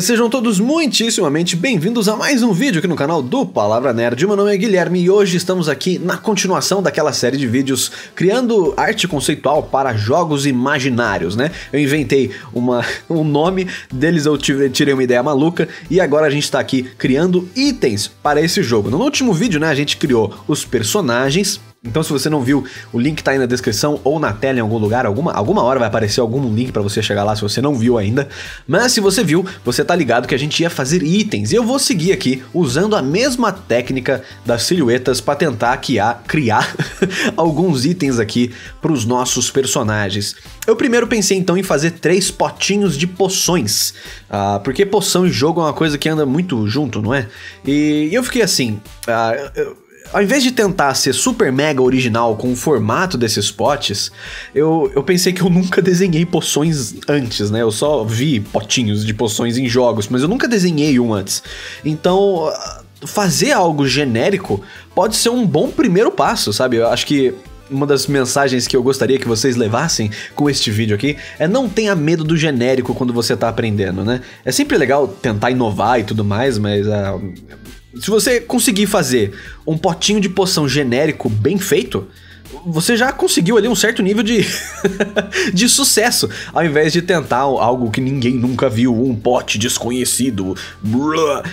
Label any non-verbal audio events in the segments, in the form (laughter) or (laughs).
Sejam todos muitíssimamente bem-vindos a mais um vídeo aqui no canal do Palavra Nerd. Meu nome é Guilherme e hoje estamos aqui na continuação daquela série de vídeos criando arte conceitual para jogos imaginários, né? Eu inventei uma, (laughs) um nome, deles eu tirei uma ideia maluca e agora a gente está aqui criando itens para esse jogo. No último vídeo, né, a gente criou os personagens, então, se você não viu, o link tá aí na descrição ou na tela em algum lugar. Alguma, alguma hora vai aparecer algum link para você chegar lá se você não viu ainda. Mas se você viu, você tá ligado que a gente ia fazer itens. E eu vou seguir aqui usando a mesma técnica das silhuetas para tentar criar, criar (laughs) alguns itens aqui para os nossos personagens. Eu primeiro pensei então em fazer três potinhos de poções. Uh, porque poção e jogo é uma coisa que anda muito junto, não é? E eu fiquei assim. Uh, eu, ao invés de tentar ser super mega original com o formato desses potes, eu, eu pensei que eu nunca desenhei poções antes, né? Eu só vi potinhos de poções em jogos, mas eu nunca desenhei um antes. Então, fazer algo genérico pode ser um bom primeiro passo, sabe? Eu acho que uma das mensagens que eu gostaria que vocês levassem com este vídeo aqui é não tenha medo do genérico quando você tá aprendendo, né? É sempre legal tentar inovar e tudo mais, mas uh, se você conseguir fazer um potinho de poção genérico bem feito, você já conseguiu ali um certo nível de, (laughs) de sucesso, ao invés de tentar algo que ninguém nunca viu, um pote desconhecido.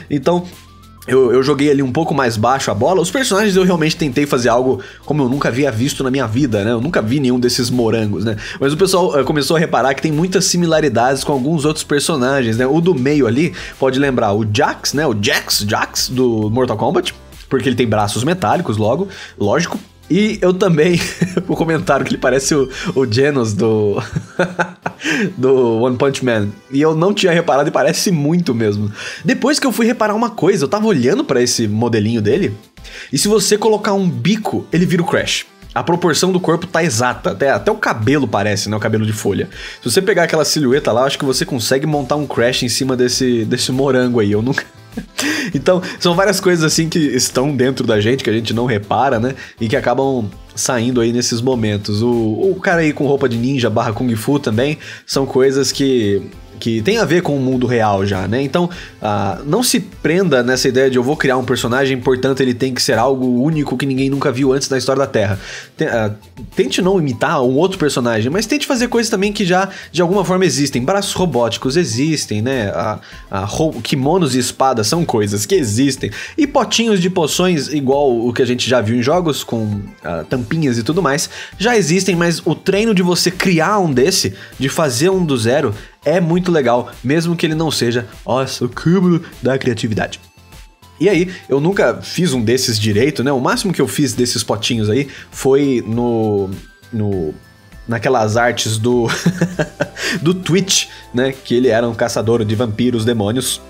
Então, eu, eu, joguei ali um pouco mais baixo a bola. Os personagens eu realmente tentei fazer algo como eu nunca havia visto na minha vida, né? Eu nunca vi nenhum desses morangos, né? Mas o pessoal uh, começou a reparar que tem muitas similaridades com alguns outros personagens, né? O do meio ali pode lembrar o Jax, né? O Jax, Jax do Mortal Kombat, porque ele tem braços metálicos, logo, lógico. E eu também, (laughs) o comentário que ele parece o, o Genos do, (laughs) do One Punch Man. E eu não tinha reparado e parece muito mesmo. Depois que eu fui reparar uma coisa, eu tava olhando para esse modelinho dele. E se você colocar um bico, ele vira o Crash. A proporção do corpo tá exata, até, até o cabelo parece, né? O cabelo de folha. Se você pegar aquela silhueta lá, acho que você consegue montar um Crash em cima desse, desse morango aí. Eu nunca, então, são várias coisas assim que estão dentro da gente, que a gente não repara, né? E que acabam saindo aí nesses momentos. O, o cara aí com roupa de ninja barra Kung Fu também são coisas que que tem a ver com o mundo real já, né? Então, uh, não se prenda nessa ideia de eu vou criar um personagem, portanto ele tem que ser algo único que ninguém nunca viu antes na história da Terra. Uh, tente não imitar um outro personagem, mas tente fazer coisas também que já de alguma forma existem. Braços robóticos existem, né? Uh, kimonos e espadas são coisas que existem. E potinhos de poções, igual o que a gente já viu em jogos, com tampinhas e tudo mais, já existem, mas o treino de você criar um desse, de fazer um do zero, é muito legal, mesmo que ele não seja, nossa, o cúmulo da criatividade. E aí, eu nunca fiz um desses direito, né? O máximo que eu fiz desses potinhos aí foi no. no naquelas artes do (laughs) do Twitch, né, que ele era um caçador de vampiros, demônios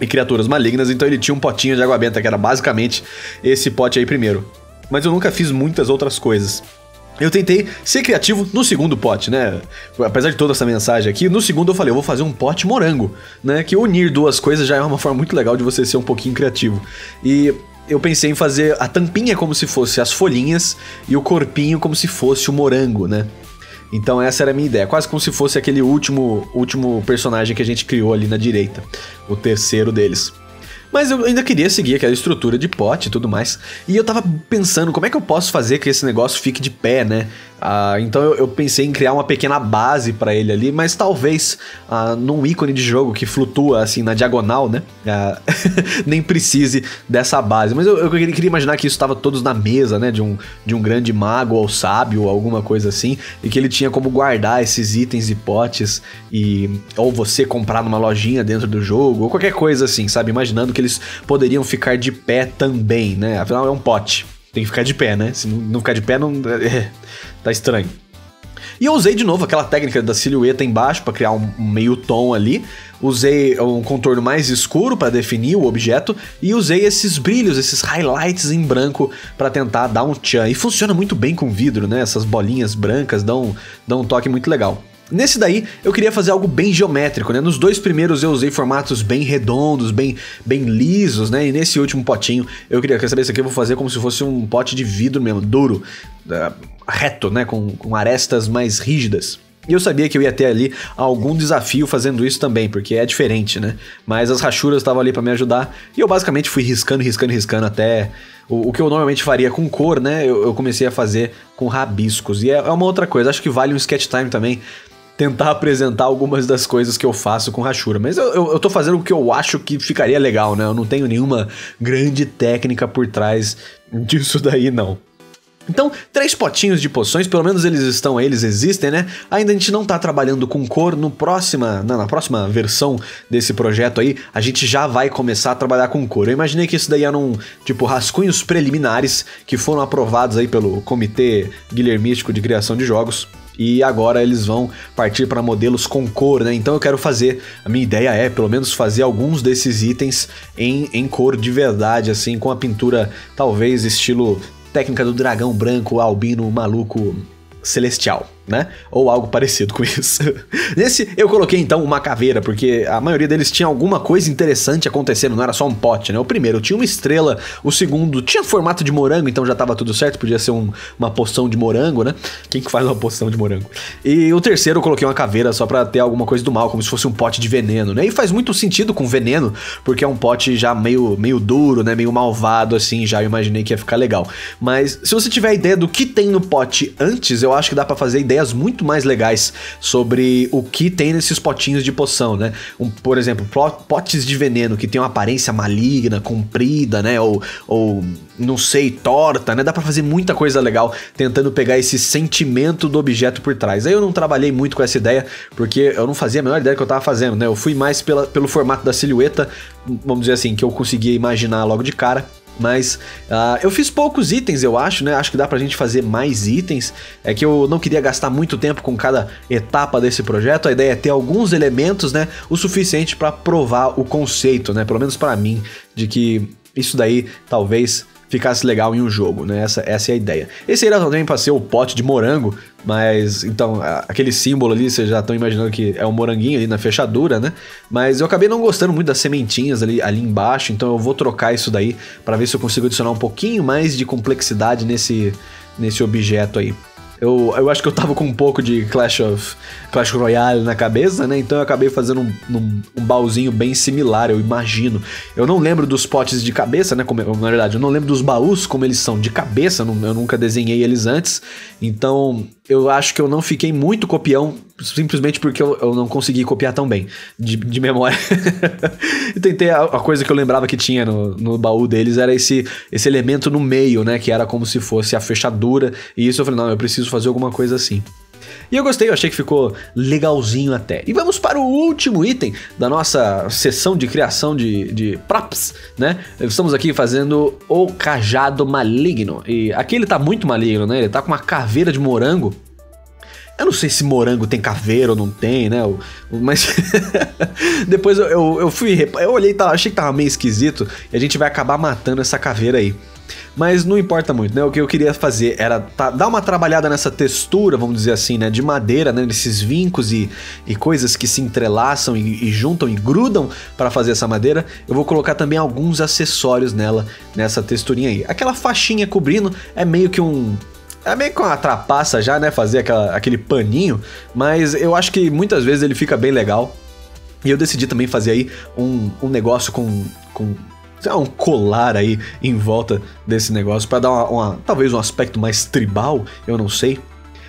e criaturas malignas, então ele tinha um potinho de água benta que era basicamente esse pote aí primeiro. Mas eu nunca fiz muitas outras coisas. Eu tentei ser criativo no segundo pote, né? Apesar de toda essa mensagem aqui, no segundo eu falei, eu vou fazer um pote morango, né? Que unir duas coisas já é uma forma muito legal de você ser um pouquinho criativo. E eu pensei em fazer a tampinha como se fosse as folhinhas e o corpinho como se fosse o morango, né? Então essa era a minha ideia, quase como se fosse aquele último último personagem que a gente criou ali na direita, o terceiro deles. Mas eu ainda queria seguir aquela estrutura de pote e tudo mais. E eu tava pensando como é que eu posso fazer que esse negócio fique de pé, né? Ah, então eu, eu, pensei em criar uma pequena base para ele ali, mas talvez ah, num ícone de jogo que flutua assim na diagonal, né? Ah, (laughs) nem precise dessa base. Mas eu, eu queria, imaginar que isso estava todos na mesa, né? De um, de um grande mago ou sábio ou alguma coisa assim, e que ele tinha como guardar esses itens e potes e ou você comprar numa lojinha dentro do jogo ou qualquer coisa assim, sabe? Imaginando que eles poderiam ficar de pé também, né? Afinal é um pote. Tem que ficar de pé, né? Se não ficar de pé, não. É, tá estranho. E eu usei de novo aquela técnica da silhueta embaixo para criar um meio tom ali. Usei um contorno mais escuro para definir o objeto e usei esses brilhos, esses highlights em branco para tentar dar um tchan. E funciona muito bem com vidro, né? Essas bolinhas brancas dão, dão um toque muito legal. Nesse daí, eu queria fazer algo bem geométrico, né? Nos dois primeiros eu usei formatos bem redondos, bem, bem lisos, né? E nesse último potinho, eu queria, quer saber, isso aqui eu vou fazer como se fosse um pote de vidro mesmo, duro, uh, reto, né? Com, com arestas mais rígidas. E eu sabia que eu ia ter ali algum desafio fazendo isso também, porque é diferente, né? Mas as rachuras estavam ali para me ajudar e eu basicamente fui riscando, riscando, riscando até o, que eu normalmente faria com cor, né? Eu, eu, comecei a fazer com rabiscos. E é, é uma outra coisa, acho que vale um sketch time também tentar apresentar algumas das coisas que eu faço com rachura. Mas eu, eu, eu tô fazendo o que eu acho que ficaria legal, né? Eu não tenho nenhuma grande técnica por trás disso daí, não. Então, três potinhos de poções, pelo menos eles estão, eles existem, né? Ainda a gente não tá trabalhando com cor no próxima, na, na próxima versão desse projeto aí, a gente já vai começar a trabalhar com cor. Eu imaginei que isso daí eram, tipo, rascunhos preliminares que foram aprovados aí pelo Comitê Guilhermístico de Criação de Jogos e agora eles vão partir para modelos com cor, né? Então eu quero fazer, a minha ideia é pelo menos fazer alguns desses itens em, em cor de verdade, assim, com a pintura talvez estilo técnica do dragão branco, albino, maluco, celestial né? Ou algo parecido com isso. (laughs) Nesse eu coloquei então uma caveira, porque a maioria deles tinha alguma coisa interessante acontecendo, não era só um pote, né? O primeiro tinha uma estrela, o segundo tinha formato de morango, então já tava tudo certo, podia ser um, uma poção de morango, né? Quem que faz uma poção de morango? E o terceiro eu coloquei uma caveira só para ter alguma coisa do mal, como se fosse um pote de veneno, né? E faz muito sentido com veneno, porque é um pote já meio, meio duro, né? Meio malvado, assim, já eu imaginei que ia ficar legal. Mas se você tiver ideia do que tem no pote antes, eu acho que dá para fazer ideia ideias muito mais legais sobre o que tem nesses potinhos de poção, né? Um, por exemplo, potes de veneno que tem uma aparência maligna, comprida, né? Ou, ou não sei, torta, né? Dá para fazer muita coisa legal tentando pegar esse sentimento do objeto por trás. Aí eu não trabalhei muito com essa ideia, porque eu não fazia a menor ideia do que eu tava fazendo, né? Eu fui mais pela, pelo formato da silhueta, vamos dizer assim, que eu conseguia imaginar logo de cara. Mas uh, eu fiz poucos itens, eu acho, né? Acho que dá pra gente fazer mais itens. É que eu não queria gastar muito tempo com cada etapa desse projeto. A ideia é ter alguns elementos, né? O suficiente para provar o conceito, né? Pelo menos para mim, de que isso daí talvez ficasse legal em um jogo, né? Essa, essa é a ideia. Esse era também para ser o pote de morango, mas então aquele símbolo ali, vocês já estão imaginando que é um moranguinho ali na fechadura, né? Mas eu acabei não gostando muito das sementinhas ali, ali embaixo, então eu vou trocar isso daí para ver se eu consigo adicionar um pouquinho mais de complexidade nesse, nesse objeto aí. Eu, eu acho que eu tava com um pouco de Clash of Clash Royale na cabeça, né? Então eu acabei fazendo um, um, um baúzinho bem similar, eu imagino. Eu não lembro dos potes de cabeça, né? Como, na verdade, eu não lembro dos baús como eles são de cabeça, eu nunca desenhei eles antes. Então eu acho que eu não fiquei muito copião, simplesmente porque eu, eu não consegui copiar tão bem de, de memória. (laughs) eu tentei, a, a, coisa que eu lembrava que tinha no, no baú deles era esse, esse elemento no meio, né? Que era como se fosse a fechadura. E isso eu falei, não, eu preciso fazer alguma coisa assim. E eu gostei, eu achei que ficou legalzinho até. E vamos para o último item da nossa sessão de criação de, de props, né? Estamos aqui fazendo o cajado maligno. E aqui ele tá muito maligno, né? Ele tá com uma caveira de morango. Eu não sei se morango tem caveira ou não tem, né? Mas (laughs) depois eu, eu, eu, fui, eu olhei e achei que tava meio esquisito e a gente vai acabar matando essa caveira aí. Mas não importa muito, né? O que eu queria fazer era tá, dar uma trabalhada nessa textura, vamos dizer assim, né? De madeira, né? Nesses vincos e, e coisas que se entrelaçam e, e juntam e grudam para fazer essa madeira. Eu vou colocar também alguns acessórios nela, nessa texturinha aí. Aquela faixinha cobrindo é meio que um é meio que uma trapaça já, né? Fazer aquela, aquele paninho, mas eu acho que muitas vezes ele fica bem legal. E eu decidi também fazer aí um, um negócio com, com um colar aí em volta desse negócio para dar uma, uma, talvez um aspecto mais tribal, eu não sei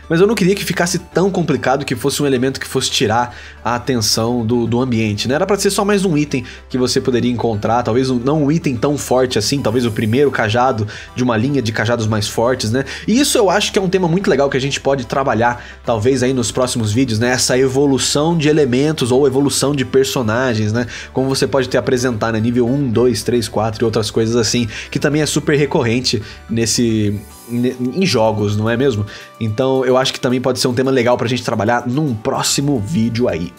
mas eu não queria que ficasse tão complicado que fosse um elemento que fosse tirar a atenção do, do ambiente, né? Era para ser só mais um item que você poderia encontrar, talvez não um item tão forte assim, talvez o primeiro cajado de uma linha de cajados mais fortes, né? E isso eu acho que é um tema muito legal que a gente pode trabalhar, talvez aí nos próximos vídeos, né? Essa evolução de elementos ou evolução de personagens, né? Como você pode ter apresentar, né? Nível 1, 2, 3, 4 e outras coisas assim, que também é super recorrente nesse em jogos, não é mesmo? Então eu acho que também pode ser um tema legal pra gente trabalhar num próximo vídeo aí.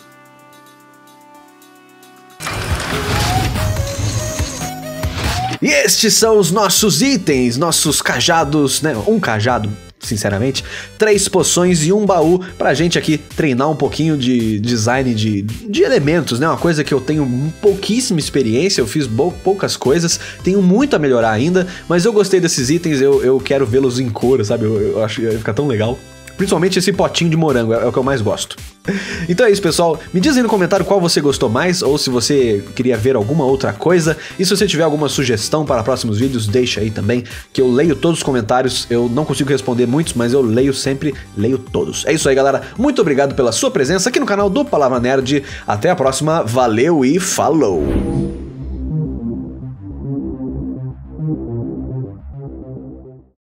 E estes são os nossos itens, nossos cajados, né? Um cajado sinceramente, três poções e um baú pra gente aqui treinar um pouquinho de design de, de elementos, né? Uma coisa que eu tenho pouquíssima experiência, eu fiz poucas coisas, tenho muito a melhorar ainda, mas eu gostei desses itens, eu, eu quero vê-los em cor, sabe? Eu, eu acho que vai ficar tão legal Principalmente esse potinho de morango, é, é o que eu mais gosto. (laughs) Então é isso, pessoal. Me diz aí no comentário qual você gostou mais ou se você queria ver alguma outra coisa. E se você tiver alguma sugestão para próximos vídeos, deixa aí também, que eu leio todos os comentários. Eu não consigo responder muitos, mas eu leio sempre, leio todos. É isso aí, galera. Muito obrigado pela sua presença aqui no canal do Palavra Nerd. Até a próxima. Valeu e falou!